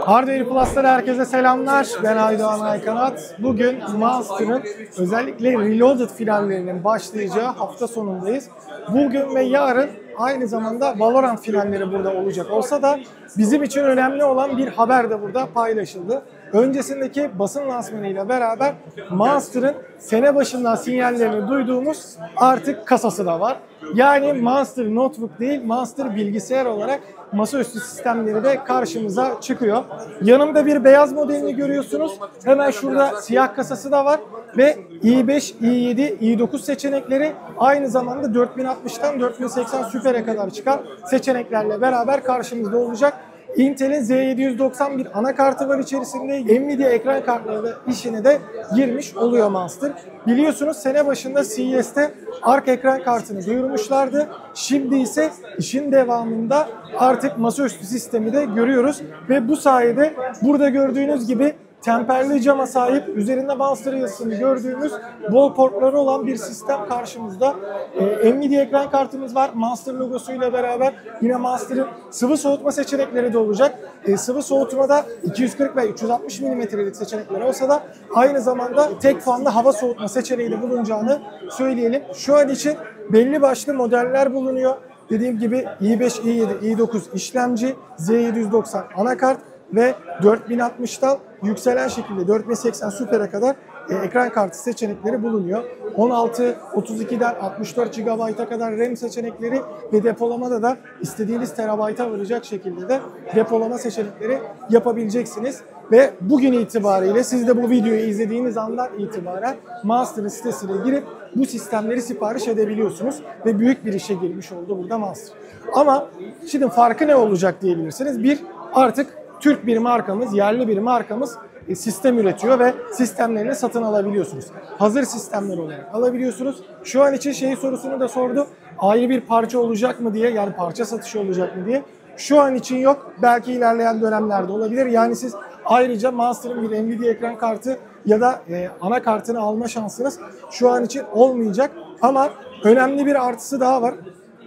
Hardware Plus'tan herkese selamlar. Ben Aydoğan Aykanat. Bugün Monster'ın özellikle Reloaded finallerinin başlayacağı hafta sonundayız. Bugün ve yarın aynı zamanda Valorant finalleri burada olacak olsa da bizim için önemli olan bir haber de burada paylaşıldı. Öncesindeki basın lansmanıyla beraber Monster'ın sene başından sinyallerini duyduğumuz artık kasası da var. Yani Monster Notebook değil, Monster bilgisayar olarak masaüstü sistemleri de karşımıza çıkıyor. Yanımda bir beyaz modelini görüyorsunuz. Hemen şurada siyah kasası da var ve i5, i7, i9 seçenekleri aynı zamanda 4060'tan 4080 Super'e kadar çıkan seçeneklerle beraber karşımızda olacak. Intel'in Z791 anakartı var içerisinde. Nvidia ekran kartları da işine de girmiş oluyor Monster. Biliyorsunuz sene başında CES'te ARC ekran kartını duyurmuşlardı. Şimdi ise işin devamında artık masaüstü sistemi de görüyoruz. Ve bu sayede burada gördüğünüz gibi temperli cama sahip, üzerinde Monster yazısını gördüğümüz bol portları olan bir sistem karşımızda. Ee, Nvidia ekran kartımız var. Monster logosuyla beraber yine Monster'ın sıvı soğutma seçenekleri de olacak. Ee, sıvı soğutmada 240 ve 360 mm'lik seçenekler olsa da aynı zamanda tek fanlı hava soğutma seçeneği de bulunacağını söyleyelim. Şu an için belli başlı modeller bulunuyor. Dediğim gibi i5, i7, i9 işlemci, Z790 anakart ve 4060'tan yükselen şekilde 4080 Super'e kadar e, ekran kartı seçenekleri bulunuyor. 16, 32'den 64 GB'a kadar RAM seçenekleri ve depolamada da istediğiniz terabayta varacak şekilde de depolama seçenekleri yapabileceksiniz. Ve bugün itibariyle siz de bu videoyu izlediğiniz andan itibaren Master'ın sitesine girip bu sistemleri sipariş edebiliyorsunuz. Ve büyük bir işe girmiş oldu burada Master. Ama şimdi farkı ne olacak diyebilirsiniz. Bir, artık Türk bir markamız, yerli bir markamız e, sistem üretiyor ve sistemlerini satın alabiliyorsunuz. Hazır sistemler olarak alabiliyorsunuz. Şu an için şey sorusunu da sordu. Ayrı bir parça olacak mı diye yani parça satışı olacak mı diye. Şu an için yok. Belki ilerleyen dönemlerde olabilir. Yani siz ayrıca Monster'ın bir Nvidia ekran kartı ya da e, anakartını alma şansınız şu an için olmayacak. Ama önemli bir artısı daha var.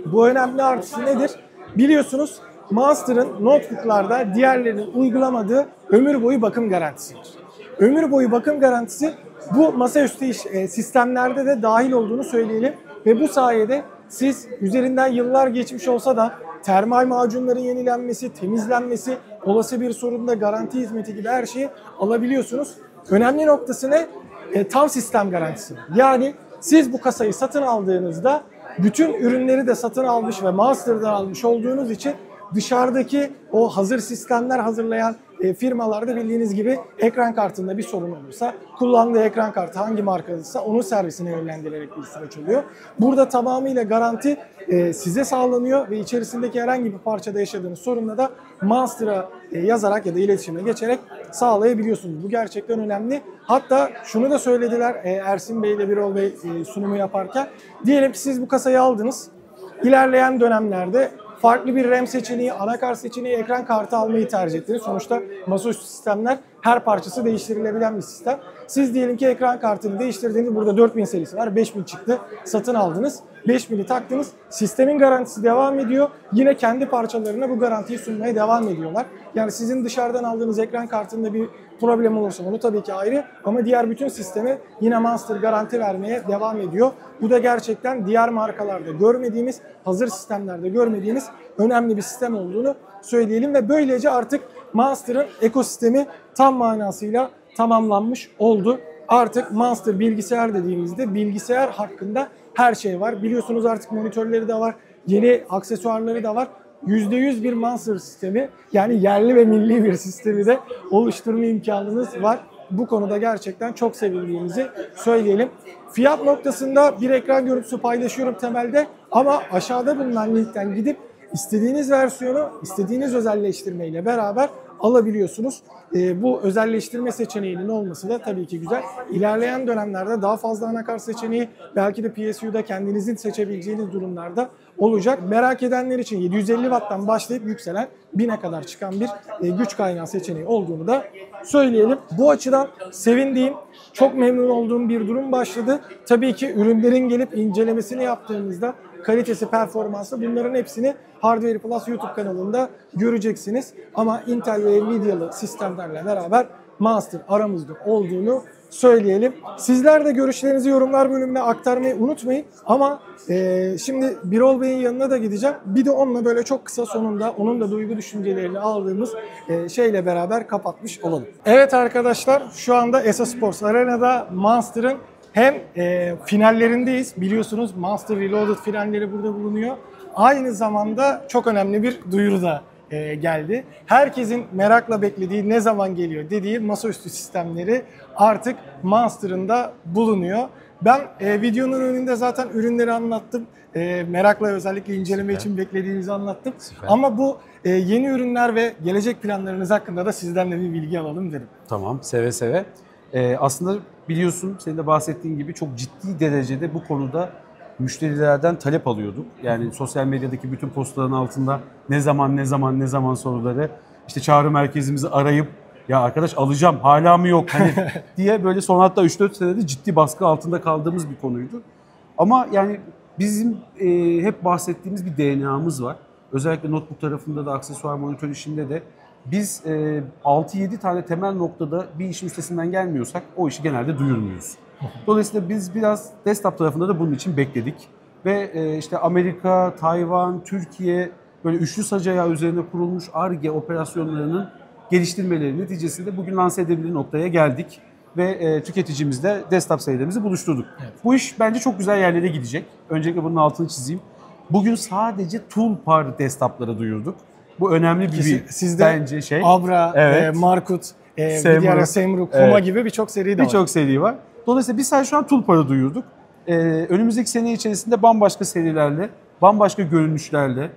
Bu önemli artısı nedir? Biliyorsunuz Monster'ın notebooklarda diğerlerinin uygulamadığı ömür boyu bakım garantisidir. Ömür boyu bakım garantisi bu masaüstü iş, e, sistemlerde de dahil olduğunu söyleyelim ve bu sayede siz üzerinden yıllar geçmiş olsa da termal macunların yenilenmesi, temizlenmesi, olası bir sorunda garanti hizmeti gibi her şeyi alabiliyorsunuz. Önemli noktası ne? E, tam sistem garantisi. Yani siz bu kasayı satın aldığınızda bütün ürünleri de satın almış ve Monster'dan almış olduğunuz için dışarıdaki o hazır sistemler hazırlayan e, firmalarda bildiğiniz gibi ekran kartında bir sorun olursa kullandığı ekran kartı hangi markadaysa onun servisine yönlendirilerek bir süreç oluyor. Burada tamamıyla garanti e, size sağlanıyor ve içerisindeki herhangi bir parçada yaşadığınız sorunla da Monster'a e, yazarak ya da iletişime geçerek sağlayabiliyorsunuz. Bu gerçekten önemli. Hatta şunu da söylediler Ersin Bey ile Birol Bey sunumu yaparken. Diyelim ki siz bu kasayı aldınız. İlerleyen dönemlerde farklı bir RAM seçeneği, anakart seçeneği, ekran kartı almayı tercih ettiniz. Sonuçta masaüstü sistemler her parçası değiştirilebilen bir sistem. Siz diyelim ki ekran kartını değiştirdiğiniz burada 4000 serisi var. 5000 çıktı. Satın aldınız. 5000'i taktınız. Sistemin garantisi devam ediyor. Yine kendi parçalarına bu garantiyi sunmaya devam ediyorlar. Yani sizin dışarıdan aldığınız ekran kartında bir problem olursa onu tabii ki ayrı ama diğer bütün sisteme yine Monster garanti vermeye devam ediyor. Bu da gerçekten diğer markalarda görmediğimiz, hazır sistemlerde görmediğimiz önemli bir sistem olduğunu söyleyelim ve böylece artık Monster'ın ekosistemi tam manasıyla tamamlanmış oldu. Artık Monster bilgisayar dediğimizde bilgisayar hakkında her şey var. Biliyorsunuz artık monitörleri de var, yeni aksesuarları da var. %100 bir Monster sistemi yani yerli ve milli bir sistemi de oluşturma imkanınız var. Bu konuda gerçekten çok sevildiğimizi söyleyelim. Fiyat noktasında bir ekran görüntüsü paylaşıyorum temelde ama aşağıda bulunan linkten gidip istediğiniz versiyonu istediğiniz özelleştirmeyle beraber alabiliyorsunuz. E, bu özelleştirme seçeneğinin olması da tabii ki güzel. İlerleyen dönemlerde daha fazla anakart seçeneği belki de PSU'da kendinizin seçebileceğiniz durumlarda olacak. Merak edenler için 750 Watt'tan başlayıp yükselen 1000'e kadar çıkan bir e, güç kaynağı seçeneği olduğunu da söyleyelim. Bu açıdan sevindiğim, çok memnun olduğum bir durum başladı. Tabii ki ürünlerin gelip incelemesini yaptığımızda kalitesi, performansı bunların hepsini Hardware Plus YouTube kanalında göreceksiniz. Ama Intel ve Nvidia'lı sistemlerle beraber Monster aramızda olduğunu söyleyelim. Sizler de görüşlerinizi yorumlar bölümüne aktarmayı unutmayın. Ama e, şimdi Birol Bey'in yanına da gideceğim. Bir de onunla böyle çok kısa sonunda onun da duygu düşüncelerini aldığımız e, şeyle beraber kapatmış olalım. Evet arkadaşlar şu anda ESA Sports Arena'da Monster'ın hem e, finallerindeyiz. Biliyorsunuz Monster Reloaded finalleri burada bulunuyor. Aynı zamanda çok önemli bir duyuru da e, geldi. Herkesin merakla beklediği ne zaman geliyor dediği masaüstü sistemleri artık Monster'ın da bulunuyor. Ben e, videonun önünde zaten ürünleri anlattım. E, merakla özellikle inceleme için beklediğinizi anlattım. Süper. Ama bu e, yeni ürünler ve gelecek planlarınız hakkında da sizden de bir bilgi alalım dedim. Tamam, seve seve. Ee, aslında biliyorsun, senin de bahsettiğin gibi çok ciddi derecede bu konuda müşterilerden talep alıyorduk. Yani sosyal medyadaki bütün postların altında ne zaman ne zaman ne zaman soruları işte çağrı merkezimizi arayıp ya arkadaş alacağım hala mı yok hani diye böyle son hatta 3-4 senede ciddi baskı altında kaldığımız bir konuydu. Ama yani bizim e, hep bahsettiğimiz bir DNA'mız var. Özellikle notebook tarafında da aksesuar monitör işinde de biz e, 6-7 tane temel noktada bir işin üstesinden gelmiyorsak o işi genelde duyurmuyoruz. Dolayısıyla biz biraz desktop tarafında da bunun için bekledik. Ve e, işte Amerika, Tayvan, Türkiye böyle üçlü sac ayağı üzerine kurulmuş ARGE operasyonlarının geliştirmeleri neticesinde bugün lanse edebilir noktaya geldik. Ve e, tüketicimizle desktop sayılarımızı buluşturduk. Bu iş bence çok güzel yerlere gidecek. Öncelikle bunun altını çizeyim. Bugün sadece Toolpar desktop'ları duyurduk. Bu önemli bir, bir Sizde bence şey. Abra, Evet. e, Markut, e, Semru. bir diğer Semru, Kuma Evet. gibi birçok seri de var. Birçok seri var. Dolayısıyla biz sadece şu an Tulpar'ı duyurduk. Ee, önümüzdeki sene içerisinde bambaşka serilerle, bambaşka görünüşlerle,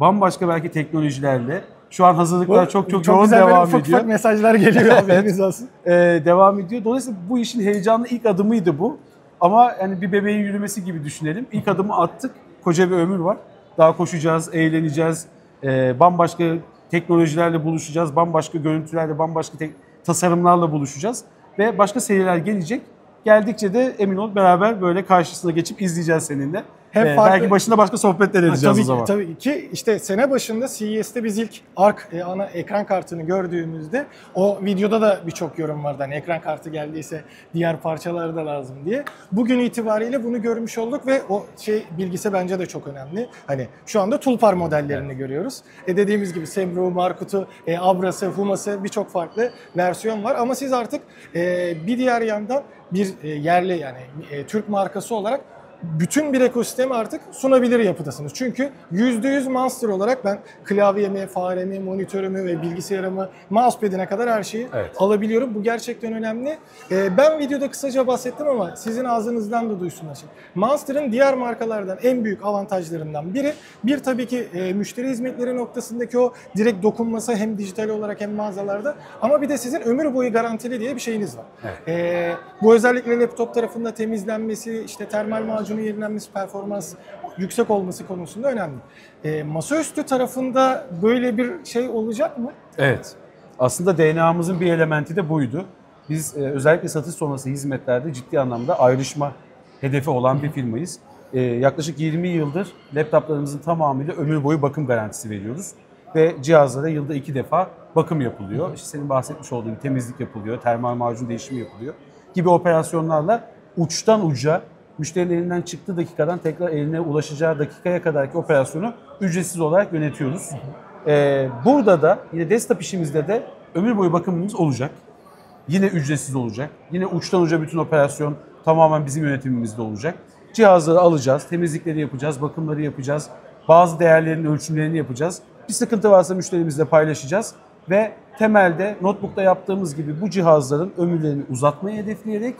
bambaşka belki teknolojilerle şu an hazırlıklar Bu- çok çok, yoğun güzel devam ufak ediyor. ufak mesajlar geliyor haberiniz olsun. Ee, devam ediyor. Dolayısıyla bu işin heyecanlı ilk adımıydı bu. Ama yani bir bebeğin yürümesi gibi düşünelim. İlk adımı attık. Koca bir ömür var. Daha koşacağız, eğleneceğiz. Ee, bambaşka teknolojilerle buluşacağız. Bambaşka görüntülerle, bambaşka tasarımlarla buluşacağız. Ve başka seriler gelecek. Geldikçe de emin ol beraber böyle karşısına geçip izleyeceğiz seninle. Hem Ee, farklı- Belki başında başka sohbetler Ha, edeceğiz tabii o zaman. Ki, tabii ki işte sene başında CES'te biz ilk ARC e, ana ekran kartını gördüğümüzde o videoda da birçok yorum vardı. Hani ekran kartı geldiyse diğer parçaları da lazım diye. Bugün itibariyle bunu görmüş olduk ve o şey bilgisi bence de çok önemli. Hani şu anda Tulpar modellerini görüyoruz. E dediğimiz gibi Semru, Markut'u, e, Abra'sı, Huma'sı birçok farklı versiyon var. Ama siz artık e, bir diğer yandan bir e, yerli yani e, Türk markası olarak bütün bir ekosistemi artık sunabilir yapıdasınız. Çünkü %100 Monster olarak ben klavyemi, faremi, monitörümü ve bilgisayarımı, mousepad'ine kadar her şeyi Evet. alabiliyorum. Bu gerçekten önemli. Ee, ben videoda kısaca bahsettim ama sizin ağzınızdan da duysunlar. Şimdi. Monster'ın diğer markalardan en büyük avantajlarından biri bir tabii ki e, müşteri hizmetleri noktasındaki o direkt dokunması hem dijital olarak hem mağazalarda ama bir de sizin ömür boyu garantili diye bir şeyiniz var. Evet. Ee, bu özellikle laptop tarafında temizlenmesi, işte termal macunun yenilenmesi, performans yüksek olması konusunda önemli. Ee, masaüstü tarafında böyle bir şey olacak mı? Evet. Aslında DNA'mızın bir elementi de buydu. Biz e, özellikle satış sonrası hizmetlerde ciddi anlamda ayrışma hedefi olan bir firmayız. E, yaklaşık 20 yıldır laptoplarımızın tamamıyla ömür boyu bakım garantisi veriyoruz. Ve cihazlara yılda iki defa bakım yapılıyor. İşte senin bahsetmiş olduğun temizlik yapılıyor, termal macun değişimi yapılıyor gibi operasyonlarla uçtan uca müşterinin elinden çıktığı dakikadan tekrar eline ulaşacağı dakikaya kadarki operasyonu ücretsiz olarak yönetiyoruz. Ee, burada da yine desktop işimizde de ömür boyu bakımımız olacak. Yine ücretsiz olacak. Yine uçtan uca bütün operasyon tamamen bizim yönetimimizde olacak. Cihazları alacağız, temizlikleri yapacağız, bakımları yapacağız. Bazı değerlerin ölçümlerini yapacağız. Bir sıkıntı varsa müşterimizle paylaşacağız. Ve temelde notebook'ta yaptığımız gibi bu cihazların ömürlerini uzatmayı hedefleyerek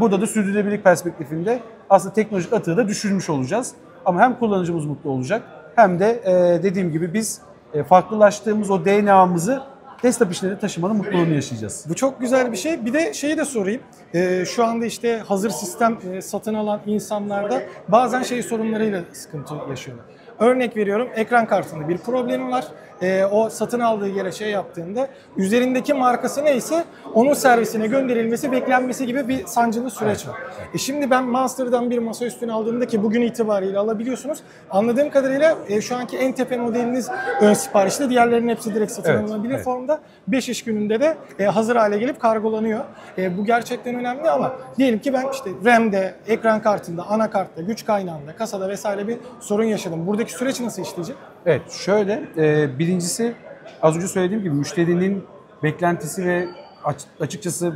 burada da sürdürülebilirlik perspektifinde aslında teknolojik atığı da düşürmüş olacağız. Ama hem kullanıcımız mutlu olacak hem de e, dediğim gibi biz e, farklılaştığımız o DNA'mızı desktop işlerine taşımanın mutluluğunu yaşayacağız. Bu çok güzel bir şey. Bir de şeyi de sorayım. Ee, şu anda işte hazır sistem e, satın alan insanlarda bazen şey sorunlarıyla sıkıntı yaşıyorlar. Örnek veriyorum ekran kartında bir problemi var. E, o satın aldığı yere şey yaptığında üzerindeki markası neyse onun servisine gönderilmesi, beklenmesi gibi bir sancılı süreç var. E şimdi ben Monster'dan bir masa üstüne aldığımda ki bugün itibariyle alabiliyorsunuz. Anladığım kadarıyla e, şu anki en tepe modeliniz ön siparişte. Diğerlerinin hepsi direkt satın Evet, alınabilir evet. formda. 5 iş gününde de e, hazır hale gelip kargolanıyor. E, bu gerçekten önemli ama diyelim ki ben işte RAM'de, ekran kartında, anakartta, güç kaynağında, kasada vesaire bir sorun yaşadım. Buradaki süreç nasıl işleyecek? Evet, şöyle e, birincisi az önce söylediğim gibi müşterinin beklentisi ve aç- açıkçası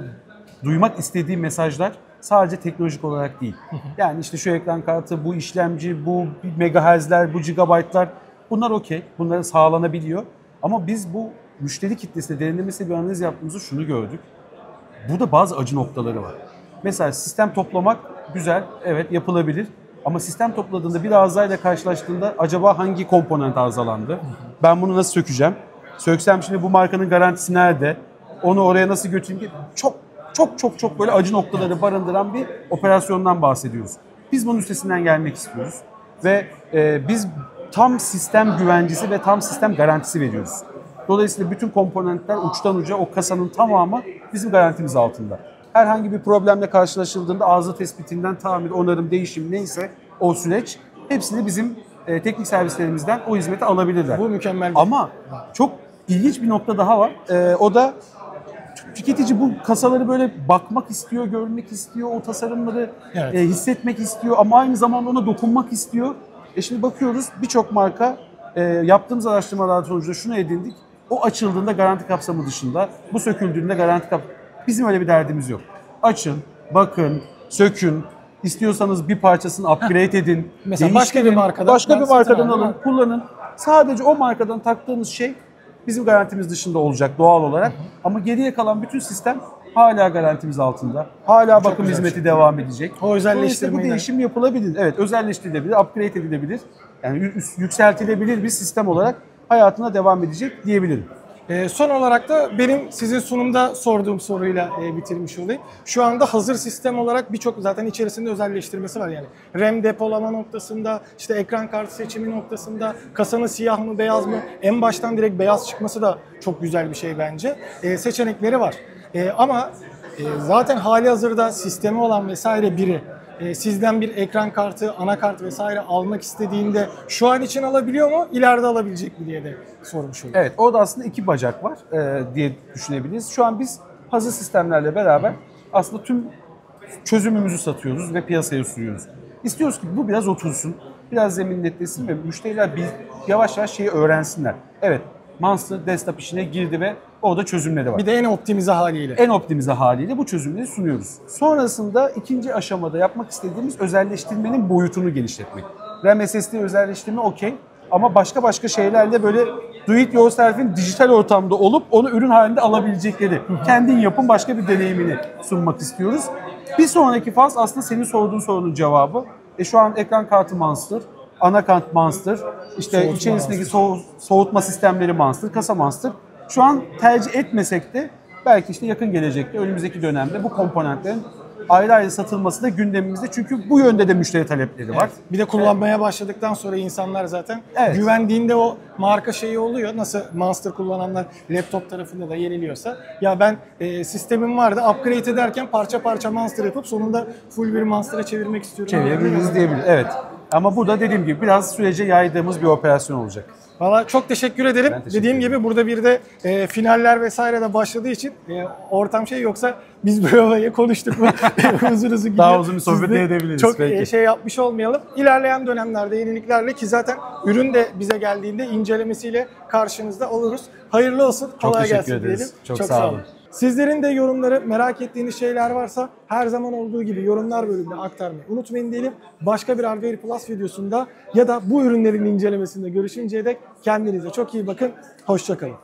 duymak istediği mesajlar sadece teknolojik olarak değil. Yani işte şu ekran kartı, bu işlemci, bu megahertzler, bu gigabaytlar bunlar okey. Bunlar sağlanabiliyor. Ama biz bu müşteri kitlesine derinlemesine bir analiz yaptığımızda şunu gördük. Burada bazı acı noktaları var. Mesela sistem toplamak güzel, evet yapılabilir. Ama sistem topladığında bir arızayla karşılaştığında acaba hangi komponent arızalandı? Ben bunu nasıl sökeceğim? Söksem şimdi bu markanın garantisi nerede? Onu oraya nasıl götüreyim? ki? Çok çok çok çok böyle acı noktaları barındıran bir operasyondan bahsediyoruz. Biz bunun üstesinden gelmek istiyoruz. Ve e, biz tam sistem güvencesi ve tam sistem garantisi veriyoruz. Dolayısıyla bütün komponentler uçtan uca o kasanın tamamı bizim garantimiz altında. Herhangi bir problemle karşılaşıldığında arıza tespitinden tamir, onarım, değişim neyse o süreç hepsini bizim e, teknik servislerimizden o hizmeti alabilirler. Bu mükemmel bir Ama çok ilginç bir nokta daha var. E, o da tüketici bu kasaları böyle bakmak istiyor, görmek istiyor, o tasarımları Evet. e, hissetmek istiyor ama aynı zamanda ona dokunmak istiyor. E şimdi bakıyoruz birçok marka e, yaptığımız araştırmalar sonucunda şunu edindik. O açıldığında garanti kapsamı dışında, bu söküldüğünde garanti kap Bizim öyle bir derdimiz yok. Açın, bakın, sökün. İstiyorsanız bir parçasını upgrade edin. Mesela başka bir markadan başka bir markadan aldım. alın, kullanın. Sadece o markadan taktığınız şey bizim garantimiz dışında olacak doğal olarak. Ama geriye kalan bütün sistem hala garantimiz altında. Hala bakım güzel hizmeti devam edecek. O Dolayısıyla bu değişim yapılabilir. Evet özelleştirilebilir, upgrade edilebilir. Yani yü- yükseltilebilir bir sistem olarak hayatına devam edecek diyebilirim. Ee, son olarak da benim sizin sunumda sorduğum soruyla e, bitirmiş olayım. Şu anda hazır sistem olarak birçok zaten içerisinde özelleştirmesi var yani. RAM depolama noktasında, işte ekran kartı seçimi noktasında, kasanın siyah mı beyaz mı, en baştan direkt beyaz çıkması da çok güzel bir şey bence. Ee, seçenekleri var. Ee, ama e, zaten hali hazırda sistemi olan vesaire biri e, sizden bir ekran kartı, anakart vesaire almak istediğinde şu an için alabiliyor mu, ileride alabilecek mi diye de sormuş olayım. Evet orada aslında iki bacak var e, diye düşünebiliriz. Şu an biz hazır sistemlerle beraber aslında tüm çözümümüzü satıyoruz ve piyasaya sürüyoruz. İstiyoruz ki bu biraz otursun, biraz zemin netleşsin ve müşteriler bir, yavaş yavaş şeyi öğrensinler. Evet Monster desktop işine girdi ve orada çözümleri var. Bir de en optimize haliyle. en optimize haliyle bu çözümleri sunuyoruz. Sonrasında ikinci aşamada yapmak istediğimiz özelleştirmenin boyutunu genişletmek. RAM SSD özelleştirme okey ama başka başka şeylerle böyle do it yourself'in dijital ortamda olup onu ürün halinde alabilecekleri, kendin yapın başka bir deneyimini sunmak istiyoruz. Bir sonraki faz aslında senin sorduğun sorunun cevabı. E şu an ekran kartı Monster, anakart Monster, işte Soğutma içerisindeki soğu- soğutma sistemleri Monster, kasa Monster. Şu an tercih etmesek de belki işte yakın gelecekte önümüzdeki dönemde bu komponentlerin ayrı ayrı satılması da gündemimizde. Çünkü bu yönde de müşteri talepleri var. Bir de kullanmaya başladıktan sonra insanlar zaten Evet. güvendiğinde o marka şeyi oluyor. Nasıl Monster kullananlar laptop tarafında da yeniliyorsa. Ya ben e, sistemim vardı upgrade ederken parça parça Monster yapıp sonunda full bir Monster'a çevirmek istiyorum. Çevirebiliriz diyebilir. Evet. Ama burada dediğim gibi biraz sürece yaydığımız bir operasyon olacak. Valla çok teşekkür ederim. Teşekkür Dediğim ederim. gibi burada bir de e, finaller vesaire de başladığı için e, ortam şey yoksa biz böyle olayı konuştuk mu uzun uzun. Daha uzun bir sohbet de edebiliriz, Çok e, şey yapmış olmayalım. İlerleyen dönemlerde yeniliklerle ki zaten ürün de bize geldiğinde incelemesiyle karşınızda oluruz. Hayırlı olsun. Kolay teşekkür gelsin ederiz. diyelim. Çok sağ olun. Sizlerin de yorumları merak ettiğiniz şeyler varsa her zaman olduğu gibi yorumlar bölümüne aktarmayı unutmayın diyelim. Başka bir Hardware Plus videosunda ya da bu ürünlerin incelemesinde görüşünceye dek kendinize çok iyi bakın. Hoşçakalın.